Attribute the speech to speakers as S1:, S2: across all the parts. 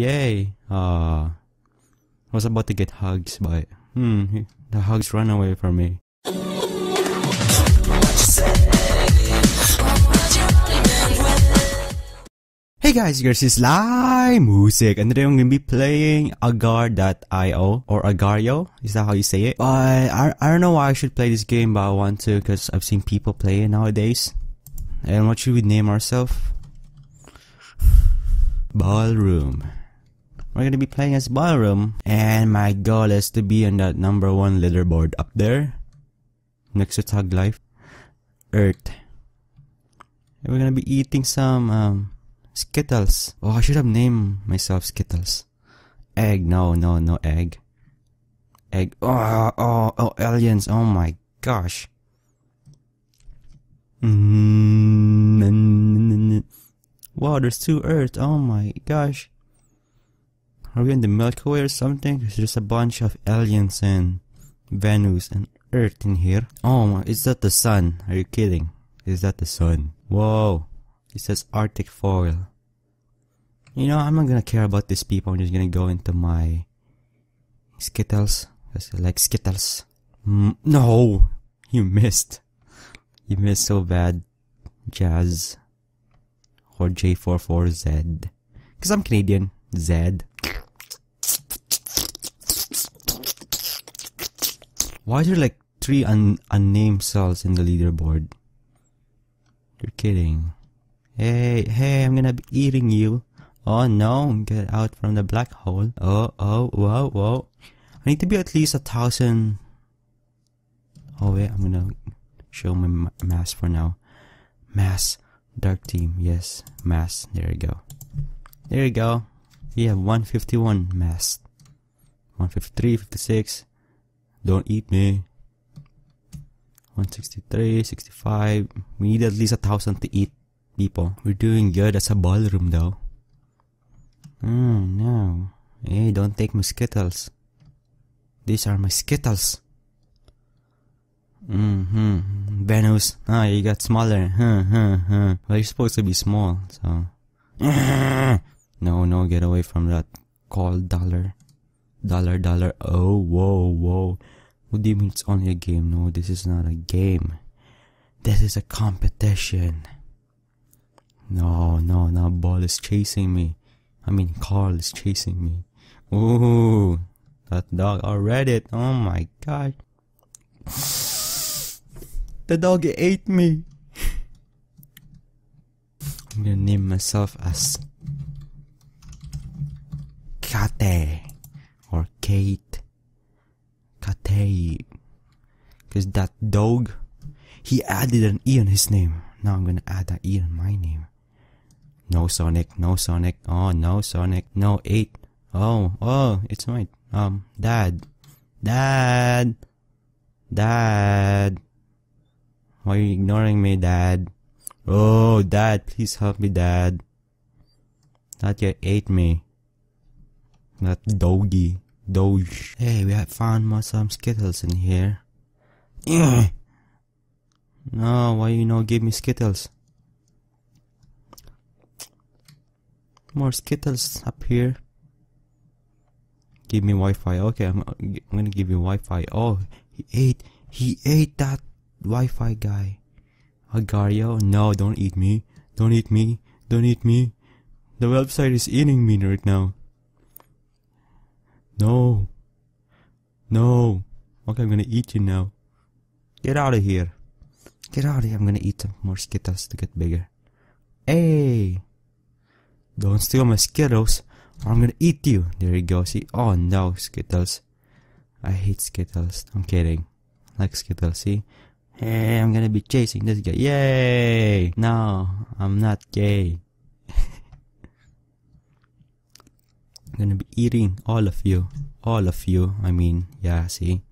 S1: Yay! Uh, I was about to get hugs, but hmm, the hugs run away from me. Hey guys, yours is Slymoosic, and today I'm gonna be playing Agar.io or Agario. Is that how you say it? But I, I don't know why I should play this game, but I want to because I've seen people play it nowadays. And what should we name ourselves? Ballroom. We're gonna be playing as Ballroom, and my goal is to be on that number one leaderboard up there, next to Tag Life, Earth. And we're gonna be eating some um, Skittles. Oh, I should have named myself Skittles. Egg. No, no, no egg. Egg. Oh, oh, oh, aliens. Oh my gosh. Mm, wow, there's two Earths. Oh my gosh. Are we in the Milky Way or something? There's just a bunch of aliens and Venus and Earth in here. Oh, is that the sun? Are you kidding? Is that the sun? Whoa. It says Arctic foil. You know, I'm not gonna care about these people. I'm just gonna go into my Skittles. I like Skittles. Mm, no! You missed. You missed so bad. Jazz. Or J44Z. Because I'm Canadian. Z. Why are there like three un unnamed cells in the leaderboard? You're kidding. Hey, hey, I'm gonna be eating you. Oh no, get out from the black hole. Oh, oh, whoa, whoa. I need to be at least a thousand. Oh wait, I'm gonna show my mass for now. Mass, dark team, yes, mass. There you go. There you go. We have 151 mass. 153, 56. Don't eat me. 163, 65. We need at least a thousand to eat people. We're doing good as a ballroom though. Oh no. Hey, don't take my skittles. These are my skittles. Mm-hmm. Venus. Ah, you got smaller. Huh, huh, huh. Well, you're supposed to be small, so. no, no, get away from that. Call dollar. Dollar, dollar. Oh, whoa, whoa. What do you mean it's only a game? No, this is not a game. This is a competition. No, no, no. Ball is chasing me. I mean, Carl is chasing me. Ooh, that dog already. it. Oh my god. The dog ate me. I'm gonna name myself as Kate Kate. Kate. Cause that dog, he added an E on his name. Now I'm gonna add an E on my name. No Sonic, no Sonic, oh no Sonic, no 8. Oh, oh, it's my, um, dad. Dad! Dad! Why are you ignoring me, dad? Oh, dad, please help me, dad. That you ate me. That doggy. Doge. Hey, we have found more some Skittles in here. no, why you no give me Skittles? More Skittles up here. Give me Wi-Fi. Okay, I'm, I'm gonna give you Wi-Fi. Oh, he ate. He ate that Wi-Fi guy. Agario, no, don't eat me. Don't eat me. Don't eat me. The website is eating me right now. No. No. Okay, I'm gonna eat you now. Get out of here. Get out of here. I'm gonna eat some more Skittles to get bigger. Hey. Don't steal my Skittles or I'm gonna eat you. There you go. See? Oh no, Skittles. I hate Skittles. I'm kidding. I like Skittles, see? Hey, I'm gonna be chasing this guy. Yay! No, I'm not gay. Gonna be eating all of you. All of you. I mean, yeah, see?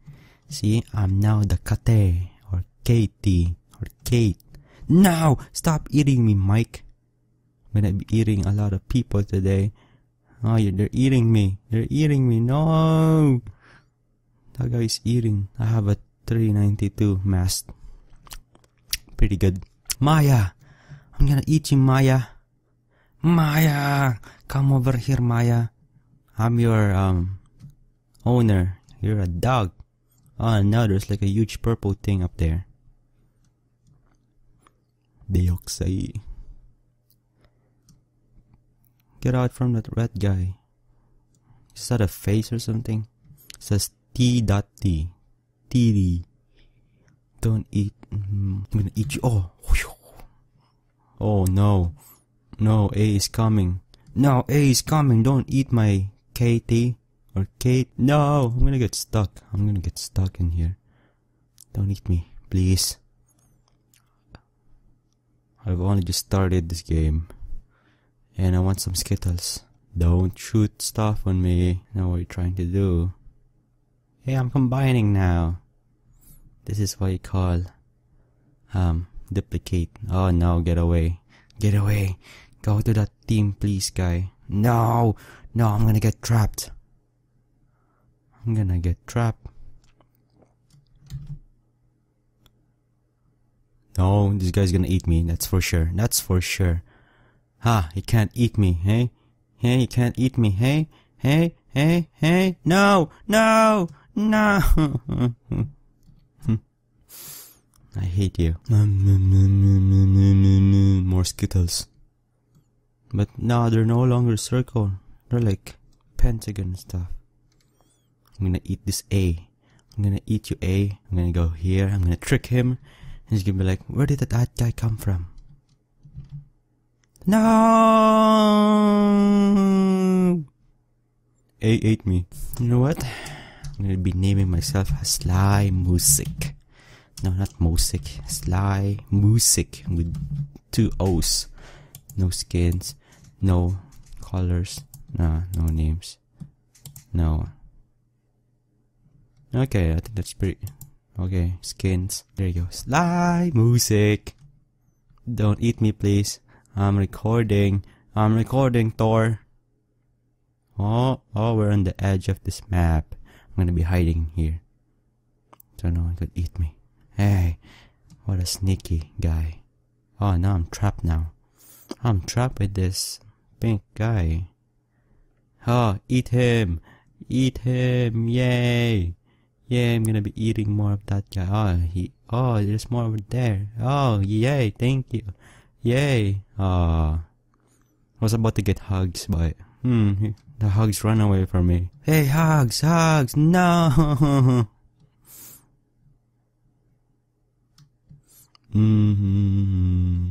S1: See? I'm now the Kate or Katie or Kate. Now! Stop eating me, Mike. I'm gonna be eating a lot of people today. Oh, they're eating me. They're eating me. No! That guy's eating. I have a 392 mask. Pretty good. Maya! I'm gonna eat you, Maya. Maya! Come over here, Maya. I'm your, um, owner. You're a dog. Oh no, there's like a huge purple thing up there. Deoxy. Get out from that red guy. Is that a face or something? It says T dot T. T Don't eat. Mm, I'm gonna eat you. Oh. Oh no. No, A is coming. No, A is coming. Don't eat my KT or Kate. No, I'm gonna get stuck. I'm gonna get stuck in here. Don't eat me, please. I've only just started this game. And I want some Skittles. Don't shoot stuff on me. I know what you're trying to do. Hey, I'm combining now. This is what you call, um, duplicate. Oh no, get away. Get away. Go to that team, please, guy. No! No, I'm gonna get trapped. I'm gonna get trapped. No, this guy's gonna eat me. That's for sure. That's for sure. Ha, he can't eat me, hey? Hey, he can't eat me, hey? Hey, hey, hey? No, no, no! I hate you. Mm, mm, mm, More Skittles. But now they're no longer circle. They're like pentagon stuff. I'm gonna eat this A. I'm gonna eat you A. I'm gonna go here. I'm gonna trick him. And he's gonna be like, where did that guy come from? No! A ate me. You know what? I'm gonna be naming myself Sly Music. No, not Music. Sly Music with two O's. No skins. No colors. Nah, no names. No. Okay, I think that's pretty. Okay, skins. There you go. Sly music. Don't eat me, please. I'm recording. I'm recording, Thor. Oh, oh, we're on the edge of this map. I'm gonna be hiding here. So no one could eat me. Hey, what a sneaky guy. Oh, now I'm trapped now. I'm trapped with this pink guy. Oh, eat him! Eat him! Yay! Yay, I'm gonna be eating more of that guy. Oh, he, oh, there's more over there. Oh, yay, thank you. Yay. Ah. I was about to get hugs, but, hmm, the hugs run away from me. Hey, hugs, hugs, no! Mm-hmm.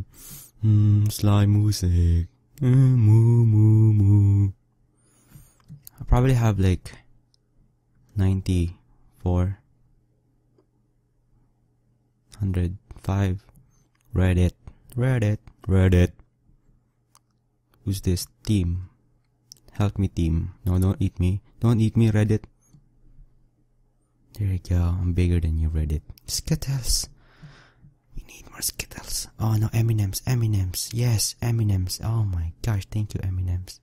S1: Mm, slime music. Mm, moo, moo, moo. I probably have like 94, 105. Reddit, Reddit, Reddit. Who's this? Team. Help me, team. No, don't eat me. Don't eat me, Reddit. There you go. I'm bigger than you, Reddit. Skittles. Need more Skittles. Oh no, M&M's, M&M's. Yes, M&M's. Oh my gosh, thank you, M&M's.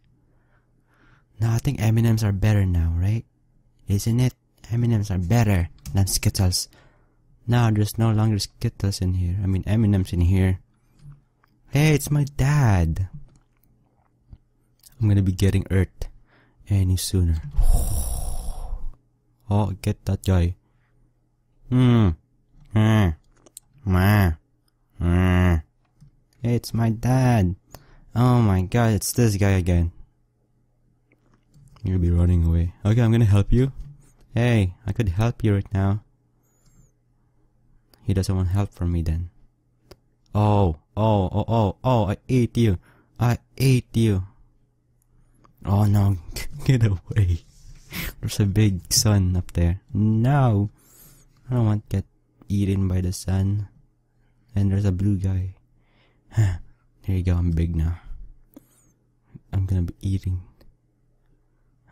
S1: No, I think M&M's are better now, right? Isn't it? M&M's are better than Skittles. Now there's no longer Skittles in here. I mean M&M's in here. Hey, it's my dad. I'm gonna be getting Earth any sooner. Oh, get that guy. Hmm. Hmm. Ma. Hmm. Hey, it's my dad. Oh my god, it's this guy again. You'll be running away. Okay, I'm gonna help you. Hey, I could help you right now. He doesn't want help from me then. Oh, oh, oh, oh, oh, I ate you. I ate you. Oh no, get away. There's a big sun up there. No, I don't want to get eaten by the sun. And there's a blue guy. There you go, I'm big now. I'm gonna be eating.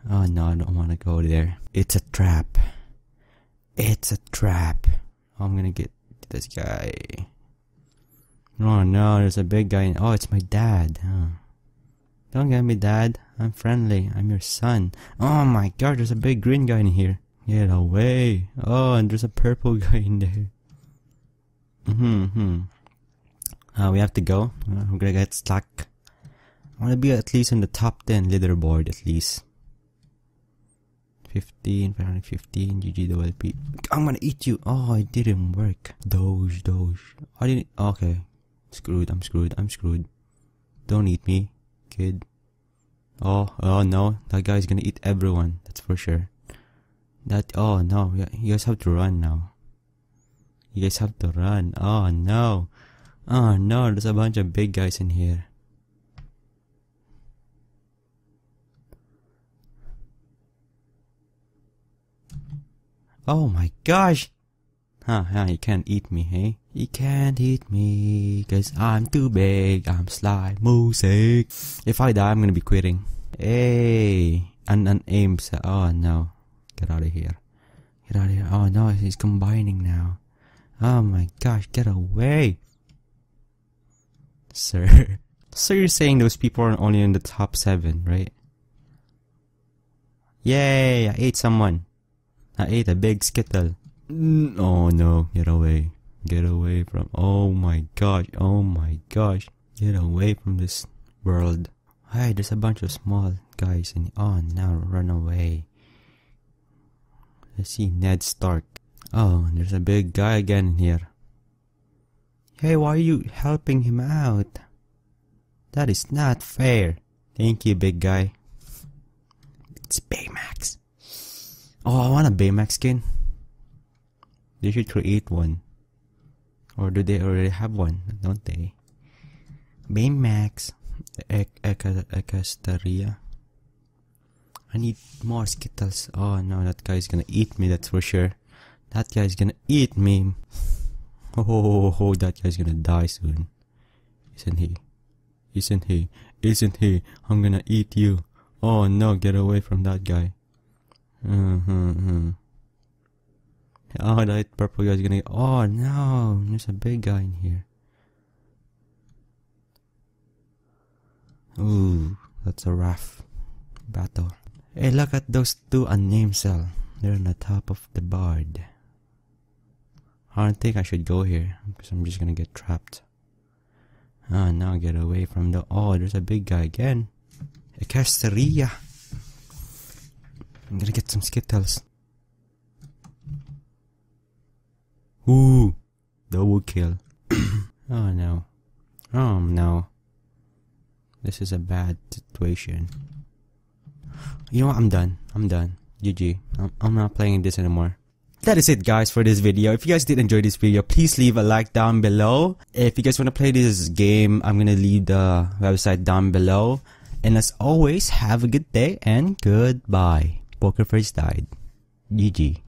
S1: Oh no, I don't want to go there. It's a trap. It's a trap. I'm gonna get this guy. Oh no, there's a big guy. Oh, it's my dad. Oh. Don't get me, dad. I'm friendly. I'm your son. Oh my god, there's a big green guy in here. Get away. Oh, and there's a purple guy in there. Mm-hmm. hmm Uh, we have to go. Uh, we're gonna get stuck. I wanna be at least in the top 10 leaderboard, at least. 515, 515, GG double P. I'm gonna eat you. Oh, it didn't work. Doge, Doge. I didn't. Okay. Screwed. I'm screwed. I'm screwed. Don't eat me, kid. Oh, oh no. That guy's gonna eat everyone. That's for sure. That. Oh no. You guys have to run now. You guys have to run. Oh no. Oh no. There's a bunch of big guys in here. Oh my gosh! Ah, ah, huh, huh, you can't eat me, hey? You can't eat me, cause I'm too big, I'm Slymoosic. If I die, I'm gonna be quitting. Hey! And an aim oh no. Get out of here. Get out of here. Oh no, he's combining now. Oh my gosh, get away! Sir. So you're saying those people are only in the top 7, right? Yay, I ate someone. I ate a big skittle. Oh no, get away. Get away from. Oh my gosh, oh my gosh. Get away from this world. Hey, there's a bunch of small guys in. Oh, now run away. Let's see, Ned Stark. Oh, there's a big guy again here. Hey, why are you helping him out? That is not fair. Thank you, big guy. It's Baymax. Oh, I want a Baymax skin. They should create one. Or do they already have one? Don't they? Baymax. Ecasteria. I need more Skittles. Oh no, that guy's gonna eat me, that's for sure. That guy's gonna eat me. Oh, oh, that guy's gonna die soon. Isn't he? Isn't he? Isn't he? I'm gonna eat you. Oh no, get away from that guy. Mm-hmm. Oh, that purple guy's gonna. Oh no, there's a big guy in here. Ooh, that's a rough battle. Hey, look at those two unnamed cell. They're on the top of the board. I don't think I should go here because I'm just gonna get trapped. Ah, now get away from the. Oh, there's a big guy again. A Casteria. I'm gonna get some Skittles. Ooh, double kill. oh no. Oh no. This is a bad situation. You know what? I'm done. I'm done. GG. I'm, I'm not playing this anymore. That is it guys for this video. If you guys did enjoy this video, please leave a like down below. If you guys want to play this game, I'm gonna leave the website down below. And as always, have a good day and goodbye. Poker Face died. GG.